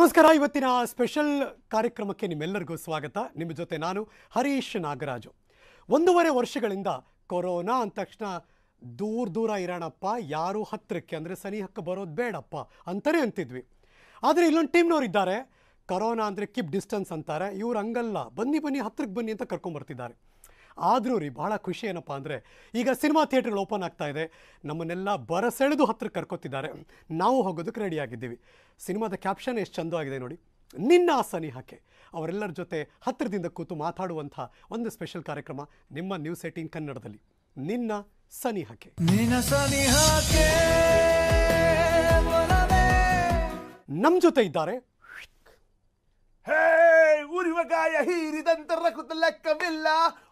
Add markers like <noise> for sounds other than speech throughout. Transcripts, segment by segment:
ನಮಸ್ಕಾರ, ಇವತ್ತಿನ ಸ್ಪೆಷಲ್ ಕಾರ್ಯಕ್ರಮಕ್ಕೆ ನಿಮ್ಮೆಲ್ಲರಿಗೂ ಸ್ವಾಗತ. ನಿಮ್ಮ ಜೊತೆ ನಾನು ಹರೀಶ್ ನಾಗರಾಜು. ಒಂದೂವರೆ ವರ್ಷಗಳಿಂದ ಕೊರೋನಾ ಅಂದ ತಕ್ಷಣ ದೂರ ದೂರ ಇರೋಣಪ್ಪ, ಯಾರು ಹತ್ತಿರಕ್ಕೆ ಅಂದರೆ ಸನಿಹಕ್ಕೆ ಬರೋದು ಬೇಡಪ್ಪ ಅಂತಲೇ ಅಂತಿದ್ವಿ. ಆದರೆ ಇಲ್ಲೊಂದು ಟೀಮ್ನವ್ರು ಇದ್ದಾರೆ. ಕೊರೋನಾ ಅಂದರೆ ಕೀಪ್ ಡಿಸ್ಟೆನ್ಸ್ ಅಂತಾರೆ. ಇವ್ರು ಹಂಗಲ್ಲ. ಬನ್ನಿ ಬನ್ನಿ ಹತ್ತಿರಕ್ಕೆ ಬನ್ನಿ ಅಂತ ಕರ್ಕೊಂಬರ್ತಿದ್ದಾರೆ. ಆದರೂ ರೀ ಭಾಳ ಖುಷಿ ಏನಪ್ಪ ಅಂದರೆ ಈಗ ಸಿನಿಮಾ ಥಿಯೇಟ್ರ್ಗಳು ಓಪನ್ ಆಗ್ತಾ ಇದೆ. ನಮ್ಮನ್ನೆಲ್ಲ ಬರಸೆಳೆದು ಹತ್ರ ಕರ್ಕೋತಿದ್ದಾರೆ. ನಾವು ಹೋಗೋದಕ್ಕೆ ರೆಡಿಯಾಗಿದ್ದೀವಿ ಸಿನಿಮಾದ ಕ್ಯಾಪ್ಷನ್ ಎಷ್ಟು ಚಂದವಾಗಿದೆ ನೋಡಿ. ನಿನ್ನ ಸನಿಹಕ್ಕೆ ಅವರೆಲ್ಲರ ಜೊತೆ ಹತ್ತಿರದಿಂದ ಕೂತು ಮಾತಾಡುವಂಥ ಒಂದು ಸ್ಪೆಷಲ್ ಕಾರ್ಯಕ್ರಮ ನಿಮ್ಮ ನ್ಯೂಸ್ ಏಟೀನ್ ಕನ್ನಡದಲ್ಲಿ. ನಿನ್ನ ಸನಿಹಕ್ಕೆ. ನಿನ್ನ ಸನಿಹಕ್ಕೆ ನಮ್ಮ ಜೊತೆ ಇದ್ದಾರೆ. ಹೇ ಉರಿವ ಗಾಯ ಹೀರಿದಂತ ರಕುತ ಲೆಕ್ಕವಿಲ್ಲ.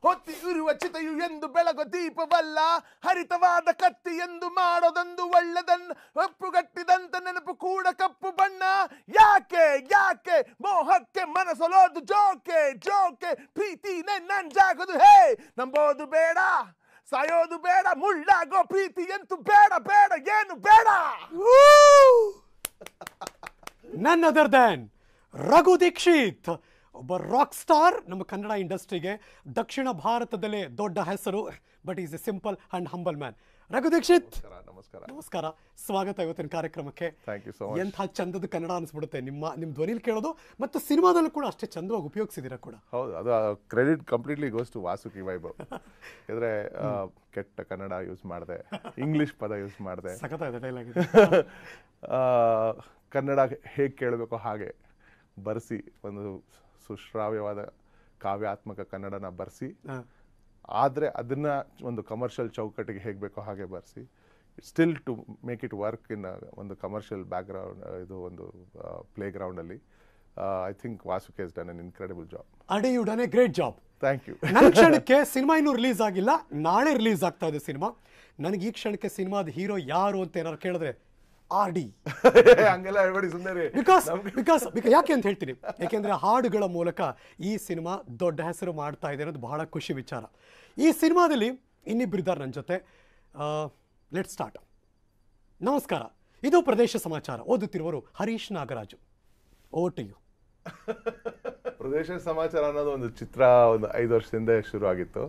ಹೊತ್ತಿ ಉರಿವ ಚಿತೆಯು ಎಂದು ಬೆಳಗು ದೀಪವಲ್ಲ. ಹರಿತವಾದ ಕತ್ತಿ ಎಂದು ಮಾಡೋದೊಂದು ಒಳ್ಳೆದನ್ನ ಒಪ್ಪುಗಟ್ಟಿದಂತ ನೆನಪು ಕೂಡ ಕಪ್ಪು ಬಣ್ಣ. ಯಾಕೆ ಯಾಕೆ ಮೋಹಕ್ಕೆ ಮನಸೊಲೋದು ಜೋಕೆ ಜೋಕೆ ಪ್ರೀತಿ ನನ್ ಜಾಗದು ಹೇ ನಂಬೋದು ಬೇಡ. ಸಾಯೋದು ಬೇಡ ಮುಳ್ಳಾಗೋ ಪ್ರೀತಿ ಎಂತೂ ಬೇಡ ಬೇಡ ಏನು ಬೇಡ. ನನ್ನ ದರ್ದನ್ ರಘು ದೀಕ್ಷಿತ್. ಒಬ್ಬ ರಾಕ್ ಸ್ಟಾರ್ ನಮ್ಮ ಕನ್ನಡ ಇಂಡಸ್ಟ್ರಿಗೆ ದಕ್ಷಿಣ ಭಾರತದಲ್ಲೇ ದೊಡ್ಡ ಹೆಸರು but is a simple and humble man Raghu Dixit! ನಮಸ್ಕಾರ ನಮಸ್ಕಾರ. ಸ್ವಾಗತ ಇವತ್ತಿನ ಕಾರ್ಯಕ್ರಮಕ್ಕೆ. ಎಂಥ ಚಂದದ ಕನ್ನಡ ಅನಿಸ್ಬಿಡುತ್ತೆ. ನಿಮ್ಮ ನಿಮ್ಮ ಧ್ವನಿಲಿ ಕೇಳೋದು ಮತ್ತು ಸಿನಿಮಾದಲ್ಲೂ ಕೂಡ ಅಷ್ಟೇ ಚಂದವಾಗಿ ಉಪಯೋಗಿಸಿದ್ದೀರಾ ಕೂಡ? ಹೌದು ಅದು credit completely goes to Vasuki Vaibhav ಇದ್ರೆ ಕೆಟ್ಟ ಕನ್ನಡ ಯೂಸ್ ಮಾಡಿದೆ ಇಂಗ್ಲಿಷ್ ಪದ ಯೂಸ್ ಮಾಡಿದೆ. ಸಖತ್ತಾಗಿದೆ ಡೈಲಾಗ್ ಕನ್ನಡ ಹೇಗೆ ಕೇಳಬೇಕು ಹಾಗೆ ಬರೆಸಿ ಒಂದು ಸುಶ್ರಾವ್ಯವಾದ ಕಾವ್ಯಾತ್ಮಕ ಕನ್ನಡನ ಬರೆಸಿ ಆದರೆ ಅದನ್ನ ಒಂದು ಕಮರ್ಷಿಯಲ್ ಚೌಕಟ್ಟಿಗೆ ಹೇಗೆ ಬೇಕೋ ಹಾಗೆ ಬರೆಸಿ still to make it work in ಒಂದು ಕಮರ್ಷಿಯಲ್ ಬ್ಯಾಕ್ಗ್ರೌಂಡ್ ಇದು ಒಂದು ಪ್ಲೇ ಗ್ರೌಂಡಲ್ಲಿ I think Vasuki is done an incredible job ಅಡೆ you done a great job thank you ನನ್ನ ಕ್ಷಣಕ್ಕೆ ಸಿನಿಮಾ ಇನ್ನೂ ರಿಲೀಸ್ ಆಗಿಲ್ಲ. ನಾಳೆ ರಿಲೀಸ್ ಆಗ್ತಾ ಇದೆ ಸಿನಿಮಾ ನನಗೆ ಈ ಕ್ಷಣಕ್ಕೆ ಸಿನಿಮಾದ ಹೀರೋ ಯಾರು ಅಂತ ಏನಾದ್ರು ಕೇಳಿದ್ರೆ ಆರ್ ಡಿ <laughs> ಹಂಗೆಲ್ಲ ಹೇಳ್ಬೇಡಿ ಸುಮ್ಮನೆ ಬಿಕಾಸ್ ಬಿಕಾಸ್ ಯಾಕೆ ಅಂತ ಹೇಳ್ತೀನಿ? ಯಾಕೆಂದ್ರೆ ಹಾಡುಗಳ ಮೂಲಕ ಈ ಸಿನಿಮಾ ದೊಡ್ಡ ಹೆಸರು ಮಾಡ್ತಾ ಇದೆ ಅನ್ನೋದು ಬಹಳ ಖುಷಿ ವಿಚಾರ. ಈ ಸಿನಿಮಾದಲ್ಲಿ ಇನ್ನಿಬ್ಬರಿದ್ದಾರೆ ನನ್ನ ಜೊತೆ. ಲೆಟ್ ಸ್ಟಾರ್ಟ್ ನಮಸ್ಕಾರ. ಇದು ಪ್ರದೇಶ ಸಮಾಚಾರ. ಓದುತ್ತಿರುವರು ಹರೀಶ್ ನಾಗರಾಜು. ಓಟ್ ಯು <laughs> ಪ್ರದೇಶ ಸಮಾಚಾರ ಅನ್ನೋದು ಒಂದು ಚಿತ್ರ ಒಂದು ಐದು ವರ್ಷದಿಂದ ಶುರು ಆಗಿತ್ತು.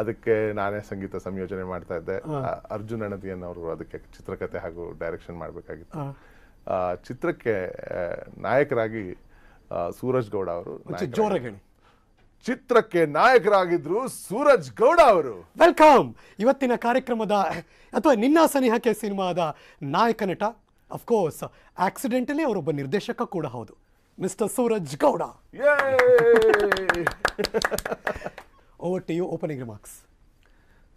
ಅದಕ್ಕೆ ನಾನೇ ಸಂಗೀತ ಸಂಯೋಜನೆ ಮಾಡ್ತಾ ಇದ್ದೆ. ಅರ್ಜುನ್ ಅಣತಿಯನ್ ಅವರು ಅದಕ್ಕೆ ಚಿತ್ರಕಥೆ ಹಾಗೂ ಡೈರೆಕ್ಷನ್ ಮಾಡಬೇಕಾಗಿತ್ತು. ಚಿತ್ರಕ್ಕೆ ನಾಯಕರಾಗಿ ಸೂರಜ್ ಗೌಡ ಅವರು ಜೋರಾಗಿ ಚಿತ್ರಕ್ಕೆ ನಾಯಕರಾಗಿದ್ರು ಸೂರಜ್ ಗೌಡ ಅವರು. ವೆಲ್ಕಮ್ ಇವತ್ತಿನ ಕಾರ್ಯಕ್ರಮದ ಅಥವಾ ನಿನ್ನ ಸನಿಹಕ್ಕೆ ಸಿನಿಮಾದ ನಾಯಕ ನಟ ಅಫ್ಕೋರ್ಸ್ ಆಕ್ಸಿಡೆಂಟಲಿ ಅವರೊಬ್ಬ ನಿರ್ದೇಶಕ ಕೂಡ ಹೌದು. Mister Suraj Gowda over to you opening remarks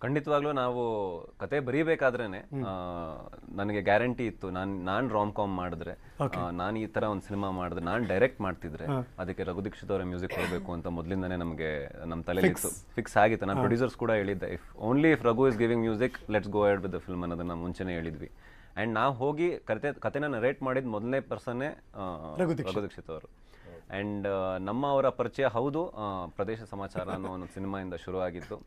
ಖಂಡಿತವಾಗ್ಲೂ ನಾವು ಕತೆ ಬರೀಬೇಕಾದ್ರೇನೆ ನನಗೆ ಗ್ಯಾರಂಟಿ ಇತ್ತು. ನಾನು ನಾನು ರಾಮ್ ಕಾಮ್ ಮಾಡಿದ್ರೆ ನಾನು ಈ ತರ ಒಂದು ಸಿನಿಮಾ ಮಾಡಿದ್ರೆ ನಾನು ಡೈರೆಕ್ಟ್ ಮಾಡ್ತಿದ್ರೆ ಅದಕ್ಕೆ ರಘು ದೀಕ್ಷಿತ್ ಅವರ ಮ್ಯೂಸಿಕ್ ಕೊಡಬೇಕು ಅಂತ ಮೊದಲಿಂದನೇ ನಮಗೆ ನಮ್ಮ ತಲೆಯಲ್ಲಿ ಫಿಕ್ಸ್ ಆಗಿತ್ತು. ನಾನು ಪ್ರೊಡ್ಯೂಸರ್ಸ್ ಕೂಡ ಹೇಳಿದ್ದೆ if only if Raghu is giving music let's go ahead with the film ಅನ್ನೋದನ್ನ ಮುಂಚೆನೇ ಹೇಳಿದ್ವಿ. ಆ್ಯಂಡ್ ನಾವು ಹೋಗಿ ಕತೆ ಕತೆನ ನರೇಟ್ ಮಾಡಿದ ಮೊದಲನೇ ಪರ್ಸನ್ನೇ ರಘು ರಘು ದೀಕ್ಷಿತ್ ಅವರು. ಆ್ಯಂಡ್ ನಮ್ಮ ಅವರ ಪರಿಚಯ ಹೌದು ಪ್ರದೇಶ ಸಮಾಚಾರ ಅನ್ನೋ ಒಂದು ಸಿನಿಮಾಯಿಂದ ಶುರುವಾಗಿತ್ತು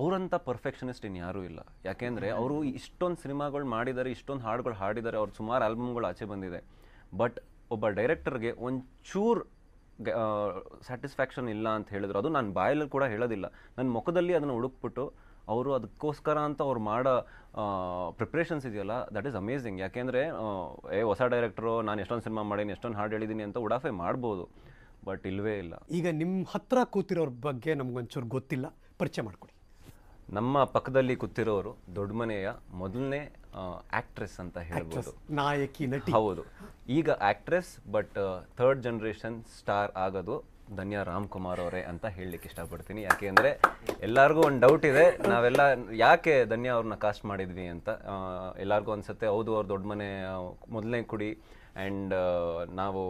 ಅವರಂಥ ಪರ್ಫೆಕ್ಷನಿಸ್ಟ್ ಇನ್ನು ಯಾರೂ ಇಲ್ಲ. ಯಾಕೆಂದರೆ ಅವರು ಇಷ್ಟೊಂದು ಸಿನಿಮಾಗಳು ಮಾಡಿದ್ದಾರೆ ಇಷ್ಟೊಂದು ಹಾಡುಗಳು ಹಾಡಿದ್ದಾರೆ ಅವ್ರು ಸುಮಾರು ಆಲ್ಬಮ್ಗಳು ಆಚೆ ಬಂದಿದೆ. ಬಟ್ ಒಬ್ಬ ಡೈರೆಕ್ಟರ್ಗೆ ಒಂಚೂರು ಸ್ಯಾಟಿಸ್ಫ್ಯಾಕ್ಷನ್ ಇಲ್ಲ ಅಂತ ಹೇಳಿದ್ರು. ಅದು ನಾನು ಬಾಯಲ್ಲಿ ಕೂಡ ಹೇಳೋದಿಲ್ಲ. ನನ್ನ ಮುಖದಲ್ಲಿ ಅದನ್ನು ಹುಡುಕ್ಬಿಟ್ಟು ಅವರು ಅದಕ್ಕೋಸ್ಕರ ಅಂತ ಅವ್ರು ಮಾಡೋ ಪ್ರಿಪ್ರೇಷನ್ಸ್ ಇದೆಯಲ್ಲ ದಟ್ ಈಸ್ ಅಮೇಝಿಂಗ್ ಯಾಕೆಂದರೆ ಏ ಹೊಸ ಡೈರೆಕ್ಟ್ರು ನಾನು ಎಷ್ಟೊಂದು ಸಿನಿಮಾ ಮಾಡೀನಿ ಎಷ್ಟೊಂದು ಹಾಡು ಹೇಳಿದ್ದೀನಿ ಅಂತ ಉಡಾಫೆ ಮಾಡ್ಬೋದು. ಬಟ್ ಇಲ್ಲವೇ ಇಲ್ಲ. ಈಗ ನಿಮ್ಮ ಹತ್ರ ಕೂತಿರೋರ ಬಗ್ಗೆ ನಮ್ಗೊಂಚೂರು ಗೊತ್ತಿಲ್ಲ. ಪರಿಚಯ ಮಾಡಿಕೊಡಿ. ನಮ್ಮ ಪಕ್ಕದಲ್ಲಿ ಕೂತಿರೋರು ದೊಡ್ಡ ಮನೆಯ ಮೊದಲನೇ ಆಕ್ಟ್ರೆಸ್ ಅಂತ ಹೇಳ್ಬೋದು. ನಾಯಕಿ ನಟಿ. ಹೌದು. ಈಗ actress but third generation star ಆಗೋದು ಧನ್ಯ ರಾಮ್ ಕುಮಾರ್ ಅವರೇ ಅಂತ ಹೇಳಲಿಕ್ಕೆ ಇಷ್ಟಪಡ್ತೀನಿ. ಯಾಕೆ ಅಂದರೆ ಎಲ್ಲರಿಗೂ ಒಂದು ಡೌಟ್ ಇದೆ. ನಾವೆಲ್ಲ ಯಾಕೆ ಧನ್ಯ ಅವ್ರನ್ನ ಕಾಸ್ಟ್ ಮಾಡಿದ್ವಿ ಅಂತ ಎಲ್ಲರಿಗೂ ಅನ್ಸುತ್ತೆ. ಹೌದು, ಅವ್ರ ದೊಡ್ಡ ಮನೆ ಮೊದಲನೇ ಕುಡಿ. ಆ್ಯಂಡ್ ನಾವು,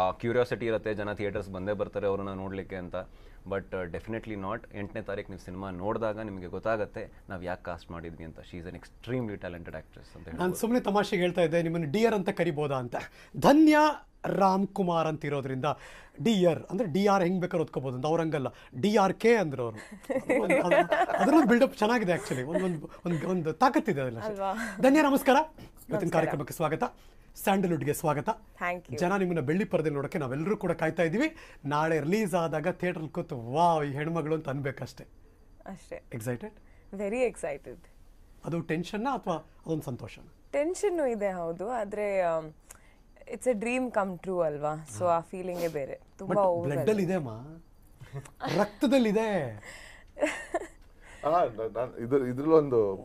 ಆ ಕ್ಯೂರಿಯಾಸಿಟಿ ಇರುತ್ತೆ, ಜನ ಥಿಯೇಟರ್ಸ್ ಬಂದೇ ಬರ್ತಾರೆ ಅವ್ರನ್ನ ನೋಡಲಿಕ್ಕೆ ಅಂತ. ಬಟ್ ಡೆಫಿನೆಟ್ಲಿ ನಾಟ್ ಎಂಟನೇ ತಾರೀಕು ನೀವು ಸಿನಿಮಾ ನೋಡಿದಾಗ ನಿಮಗೆ ಗೊತ್ತಾಗುತ್ತೆ ನಾವು ಯಾಕೆ ಕಾಸ್ಟ್ ಮಾಡಿದ್ವಿ ಅಂತ. She's an extremely talented actress ಅಂತ ನಾನು ಸುಮ್ಮನೆ ತಮಾಷೆಗೆ ಹೇಳ್ತಾ ಇದ್ದೆ, ನಿಮ್ಮನ್ನು ಡಿಯರ್ ಅಂತ ಕರಿಬೋದಾ ಅಂತ. ಧನ್ಯ ರಾಮ್ ಕುಮಾರ್ ಅಂತ ಇರೋದ್ರಿಂದ ಡಿ ಆರ್ ಅಂದ್ರೆ ಡಿ ಆರ್ ಹೆಂಗ್ ಬೇಕಾದ್ರೆ ಓದ್ಕೋಬಹುದು ಅಂತ ಅವ್ರಂಗಲ್ಲ. ಡಿ ಆರ್ ಕೆ ಅಂದ್ರೆ ಅವರು ಅದರಲ್ಲೊಂದು ಬಿಲ್ಡಪ್ ಚೆನ್ನಾಗಿದೆ ಆಕ್ಚುಲಿ ಒಂದೊಂದು ಒಂದು ಒಂದು ತಾಕತ್ತಿದೆ ಅದೆಲ್ಲ ಧನ್ಯ ನಮಸ್ಕಾರ. ಇವತ್ತಿನ ಕಾರ್ಯಕ್ರಮಕ್ಕೆ ಸ್ವಾಗತ. ಸ್ಯಾಂಡಲ್ವುಡ್ಗೆ ಸ್ವಾಗತ. ಜನ ನಿಮ್ಮನ್ನ ಬೆಳ್ಳಿ ಪರದೆ ನೋಡಕ್ಕೆ ನಾವೆಲ್ಲರೂ ಕೂಡ ಕಾಯ್ತಾ ಇದ್ದೀವಿ. ನಾಳೆ ರಿಲೀಸ್ ಆದಾಗ ಥಿಯೇಟರ್ ಕೂತು ವಾ ಈ ಹೆಣ್ಮಗಳು ಅಂತ ಅನ್ಬೇಕಷ್ಟೇ. ಅಷ್ಟೇ. ಎಕ್ಸೈಟೆಡ್ ವೆರಿ ಎಕ್ಸೈಟೆಡ್ ಅದು ಟೆನ್ಷನ್ನ ಅಥವಾ ಅದೊಂದು ಸಂತೋಷ ಟೆನ್ಷನ್ ಇದೆ ಹೌದು. ಆದರೆ it's a dream come true ಅಲ್ವಾ? ಸೊ ಆ ಫೀಲಿಂಗೇ ಬೇರೆ. ತುಂಬಾ ಬ್ಲಡ್ ಅಲ್ಲಿ ಇದೆ ಮಾ ರಕ್ತದಲ್ಲಿದೆ. <laughs> ಆ, ನ- ನಾನ್ ಇದ್ರ ಇದ್ರಲ್ಲೊಂದು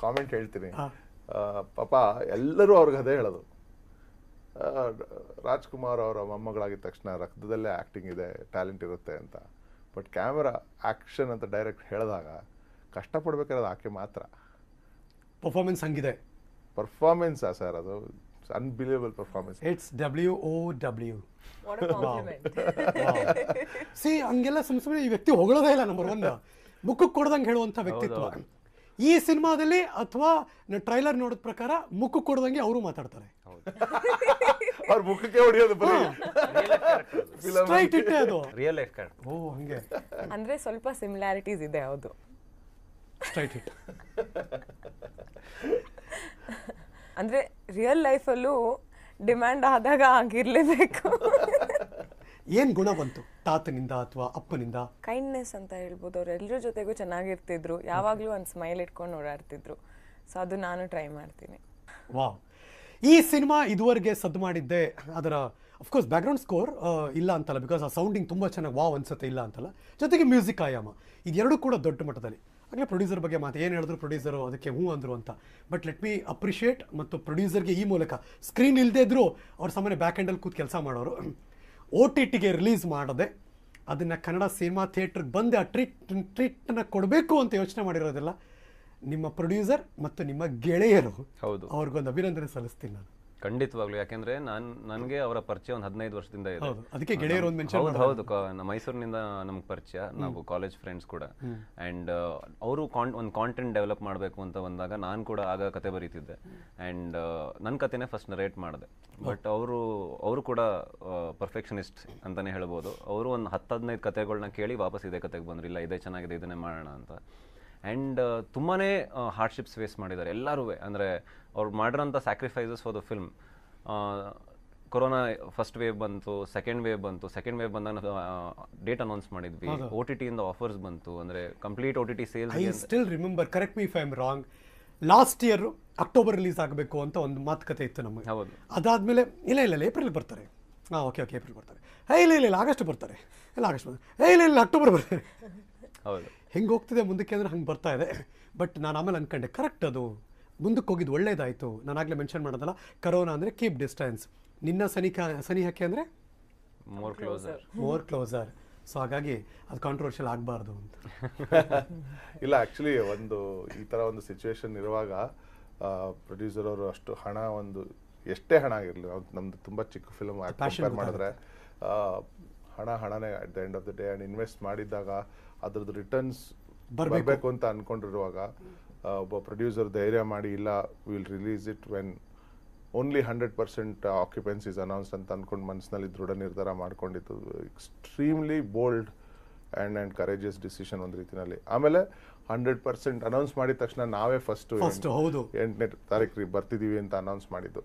ಕಾಮೆಂಟ್ ಹೇಳ್ತೀನಿ. ಆ, ಪಾಪ ಎಲ್ಲರೂ ಅವ್ರಿಗೆ ಅದೇ ಹೇಳೋದು. ಆ, ರಾಜ್ಕುಮಾರ್ ಅವರ ಮೊಮ್ಮಗಳಾಗಿದ ತಕ್ಷಣ ರಕ್ತದಲ್ಲೇ ಆಕ್ಟಿಂಗ್ ಇದೆ ಟ್ಯಾಲೆಂಟ್ ಇರುತ್ತೆ ಅಂತ. ಬಟ್ ಕ್ಯಾಮರಾ ಆ್ಯಕ್ಷನ್ ಅಂತ ಡೈರೆಕ್ಟ್ ಹೇಳಿದಾಗ ಕಷ್ಟಪಡ್ಬೇಕಾದ್ರೆ ಆಕೆ ಮಾತ್ರ. ಪರ್ಫಾರ್ಮೆನ್ಸ್ ಹಂಗಿದೆ. ಪರ್ಫಾರ್ಮೆನ್ಸಾ ಸರ್ ಅದು? Unbelievable performance it's W O W what a compliment C ಹಂಗೆಲ್ಲ ಸುಮ್ ಸುಮ್ಮನೆ ಈ ವ್ಯಕ್ತಿ ಹೊಗಳೋದೇ ಇಲ್ಲ ನಂಬರ್ ಒನ್ ಮುಖಕ್ಕೆ ಕೊಡ್ದಂಗೆ ಹೇಳುವಂಥ ವ್ಯಕ್ತಿತ್ವ. ಈ ಸಿನಿಮಾದಲ್ಲಿ ಅಥವಾ ಟ್ರೈಲರ್ ನೋಡಿದ ಪ್ರಕಾರ ಮುಖಕ್ಕೆ ಕೊಡ್ದಂಗೆ ಅವರು ಮಾತಾಡ್ತಾರೆ. ಅವ್ರ ಮುಖಕ್ಕೆ ಹೊಡೆಯೋದು ಬರೀ. ಸ್ಟ್ರೈಟ್ ಇಟ್ಟೆ ಅದು. ರಿಯಲ್ ಲೈಫ್ ಕಾರ್ಡ್ ಓ ಹಂಗೆ. ಅಂದ್ರೆ ಸ್ವಲ್ಪ ಸಿಮಿಲಾರಿಟೀಸ್ ಇದೆ ಹೌದು. ಸ್ಟ್ರೈಟ್ ಹಿಟ್ <laughs> ಅಂದ್ರೆ ರಿಯಲ್ ಲೈಫಲ್ಲೂ ಡಿಮ್ಯಾಂಡ್ ಆದಾಗ ಆಗಿರ್ಲೇಬೇಕು. ಏನ್ ಗುಣ ಬಂತು? ತಾತನಿಂದ ಅಥವಾ ಅಪ್ಪನಿಂದ? ಕೈಂಡ್ನೆಸ್ ಅಂತ ಹೇಳ್ಬೋದು. ಅವ್ರ ಎಲ್ಲರ ಜೊತೆಗೂ ಚೆನ್ನಾಗಿರ್ತಿದ್ರು. ಯಾವಾಗಲೂ ಒಂದು ಸ್ಮೈಲ್ ಇಟ್ಕೊಂಡು ಓಡಾಡ್ತಿದ್ರು. ಸೊ ಅದು ನಾನು ಟ್ರೈ ಮಾಡ್ತೀನಿ. ವಾವ್. ಈ ಸಿನಿಮಾ ಇದುವರೆಗೆ ಸದ್ದು ಮಾಡಿದ್ದೆ ಅದರ ಅಫ್ಕೋರ್ಸ್ ಬ್ಯಾಕ್ಗ್ರೌಂಡ್ ಸ್ಕೋರ್ ಇಲ್ಲ ಅಂತಲ್ಲ ಬಿಕಾಸ್ ಆ ಸೌಂಡಿಂಗ್ ತುಂಬ ಚೆನ್ನಾಗಿ ವಾವ್ ಅನ್ಸುತ್ತೆ ಇಲ್ಲ ಅಂತಲ್ಲ. ಜೊತೆಗೆ ಮ್ಯೂಸಿಕ್ ಆಯಾಮ. ಇದೆರಡೂ ಕೂಡ ದೊಡ್ಡ ಮಟ್ಟದಲ್ಲಿ. ಆಗಲೇ ಪ್ರೊಡ್ಯೂಸರ್ ಬಗ್ಗೆ ಮಾತು. ಏನು ಹೇಳಿದ್ರು ಪ್ರೊಡ್ಯೂಸರು ಅದಕ್ಕೆ ಹೂ ಅಂದರು ಅಂತ. ಬಟ್ ಲೆಟ್ ಮಿ ಅಪ್ರಿಷಿಯೇಟ್ ಮತ್ತು ಪ್ರೊಡ್ಯೂಸರ್ಗೆ ಈ ಮೂಲಕ ಸ್ಕ್ರೀನ್ ಇಲ್ಲದೇ ಇದ್ದರೂ ಅವ್ರು ಸಾಮಾನ್ಯ ಬ್ಯಾಕ್ ಹ್ಯಾಂಡಲ್ಲಿ ಕೂತು ಕೆಲಸ ಮಾಡೋರು. ಓ ಟಿ ಟಿಗೆ ರಿಲೀಸ್ ಮಾಡದೆ ಅದನ್ನು ಕನ್ನಡ ಸಿನಿಮಾ ಥಿಯೇಟ್ರಿಗೆ ಬಂದು ಆ ಟ್ರೀಟ್ ಟ್ರೀಟನ್ನು ಕೊಡಬೇಕು ಅಂತ ಯೋಚನೆ ಮಾಡಿರೋದಿಲ್ಲ. ನಿಮ್ಮ ಪ್ರೊಡ್ಯೂಸರ್ ಮತ್ತು ನಿಮ್ಮ ಗೆಳೆಯರು ಹೌದು. ಅವ್ರಿಗೊಂದು ಅಭಿನಂದನೆ ಸಲ್ಲಿಸ್ತೀನಿ ನಾನು. ಖಂಡಿತವಾಗ್ಲು. ಯಾಕೆಂದ್ರೆ ನಾನು ನನಗೆ ಅವರ ಪರಿಚಯ ಒಂದು ಹದಿನೈದು ವರ್ಷದಿಂದ ಇದೆ. ಹೌದು. ಅದಕ್ಕೆ ಗೆಳೆಯರು ಒಂದು ಮೆನ್ಷನ್ ಹೌದು ಹೌದು. ಕ- ನಮ್ಮ ಮೈಸೂರಿನಿಂದ ನಮ್ಗೆ ಪರಿಚಯ. ನಾವು ಕಾಲೇಜ್ ಫ್ರೆಂಡ್ಸ್ ಕೂಡ. ಅಂಡ್ ಅವರು ಕಾನ್ ಒಂದು ಕಾಂಟೆಂಟ್ ಡೆವಲಪ್ ಮಾಡಬೇಕು ಅಂತ ಬಂದಾಗ ನಾನು ಕೂಡ ಆಗ ಕತೆ ಬರೀತಿದ್ದೆ. ಅಂಡ್ ನನ್ನ ಕತೆನೇ ಫಸ್ಟ್ ನರೇಟ್ ಮಾಡಿದೆ. ಬಟ್ ಅವರು ಅವರು ಕೂಡ ಪರ್ಫೆಕ್ಷನಿಸ್ಟ್ ಅಂತಾನೆ ಹೇಳ್ಬೋದು. ಅವರು ಒಂದು ಹತ್ತು ಹದಿನೈದು ಕತೆಗಳನ್ನ ಕೇಳಿ ವಾಪಸ್ ಇದೇ ಕತೆಗೆ ಬಂದ್ರು. ಇಲ್ಲ ಇದೇ ಚೆನ್ನಾಗಿದೆ ಇದನ್ನೇ ಮಾಡೋಣ ಅಂತ. ಆ್ಯಂಡ್ ತುಂಬಾ ಹಾರ್ಡ್ಶಿಪ್ಸ್ ಫೇಸ್ ಮಾಡಿದ್ದಾರೆ ಎಲ್ಲರೂ. ಅಂದರೆ ಅವ್ರು ಮಾಡಿರೋಂಥ sacrifices for the film corona first wave ಬಂತು ಸೆಕೆಂಡ್ ವೇವ್ ಬಂತು. ಸೆಕೆಂಡ್ ವೇವ್ ಬಂದಾಗ ಡೇಟ್ ಅನೌನ್ಸ್ ಮಾಡಿದ್ವಿ. ಒ ಟಿ ಟಿಯಿಂದ ಆಫರ್ಸ್ ಬಂತು. ಅಂದರೆ complete O T T I sales still remember correct me if I am wrong last year October release ಆಗಬೇಕು ಅಂತ ಒಂದು ಮಾತುಕತೆ ಇತ್ತು ನಮಗೆ. ಹೌದು. ಅದಾದಮೇಲೆ ಇಲ್ಲ ಇಲ್ಲ ಇಲ್ಲ ಏಪ್ರಿಲ್ ಬರ್ತಾರೆ. ಹಾಂ ಓಕೆ ಓಕೆ ಏಪ್ರಿಲ್ ಬರ್ತಾರೆ. ಹೇ ಇಲ್ಲ ಇಲ್ಲ ಇಲ್ಲ ಆಗಸ್ಟ್ ಬರ್ತಾರೆ. ಇಲ್ಲ ಆಗಸ್ಟ್ ಬರ್ತಾರೆ. ಏ ಇಲ್ಲ ಇಲ್ಲ ಅಕ್ಟೋಬರ್ ಬರ್ತಾರೆ. ಹೌದು. ಹೆಂಗೆ ಹೋಗ್ತಿದೆ ಮುಂದಕ್ಕೆ ಅಂದರೆ ಹಂಗೆ ಬರ್ತಾ ಇದೆ. ಬಟ್ ನಾನು ಆಮೇಲೆ ಅನ್ಕೊಂಡೆ ಕರೆಕ್ಟ್ ಅದು. ಮುಂದಕ್ಕೆ ಹೋಗಿದ್ದು ಒಳ್ಳೇದಾಯಿತು. ನಾನು ಆಗಲೇ ಮೆನ್ಷನ್ ಮಾಡೋದಲ್ಲ ಕರೋನಾ ಅಂದರೆ ಕೀಪ್ ಡಿಸ್ಟೆನ್ಸ್ ನಿನ್ನ ಸನಿಕ ಸನಿಹಕ್ಕೆ ಅಂದರೆ? More closer more closer so ಹಾಗಾಗಿ ಅದು ಕಾಂಟ್ರವರ್ಷಿಯಲ್ ಆಗಬಾರ್ದು ಅಂತ. <laughs> ಇಲ್ಲ ಆ್ಯಕ್ಚುಲಿ ಒಂದು ಈ ಥರ ಒಂದು ಸಿಚುವೇಶನ್ ಇರುವಾಗ ಪ್ರೊಡ್ಯೂಸರ್ ಅವರು ಅಷ್ಟು ಹಣ ಒಂದು ಎಷ್ಟೇ ಹಣ ಆಗಿರಲಿ ನಮ್ದು ತುಂಬ ಚಿಕ್ಕ ಫಿಲ್ಮ್ ಮಾಡಿದ್ರೆ ಹಣ ಹಣನೇ at the end of the day and invest ಮಾಡಿದ್ದಾಗ ಅದ್ರದ್ದು ರಿಟರ್ನ್ಸ್ ಬರಬೇಕು. ಅಂತ ಅನ್ಕೊಂಡಿರುವಾಗ ಒಬ್ಬ ಪ್ರೊಡ್ಯೂಸರ್ ಧೈರ್ಯ ಮಾಡಿ ಇಲ್ಲ will release it when only hundred percent occupancies announce ಅಂತ ಅನ್ಕೊಂಡು ಮನಸ್ಸಿನಲ್ಲಿ ದೃಢ ನಿರ್ಧಾರ ಮಾಡ್ಕೊಂಡಿದ್ದು extremely bold and and courageous decision ಒಂದು ರೀತಿಯಲ್ಲಿ ಆಮೇಲೆ ಹಂಡ್ರೆಡ್ ಪರ್ಸೆಂಟ್ ಅನೌನ್ಸ್ ಮಾಡಿದ ತಕ್ಷಣ ನಾವೇ ಫಸ್ಟ್ ಹೌದು. ಎಂಟನೇ ತಾರೀಕು ಬರ್ತಿದ್ದೀವಿ ಅಂತ ಅನೌನ್ಸ್ ಮಾಡಿದ್ದು.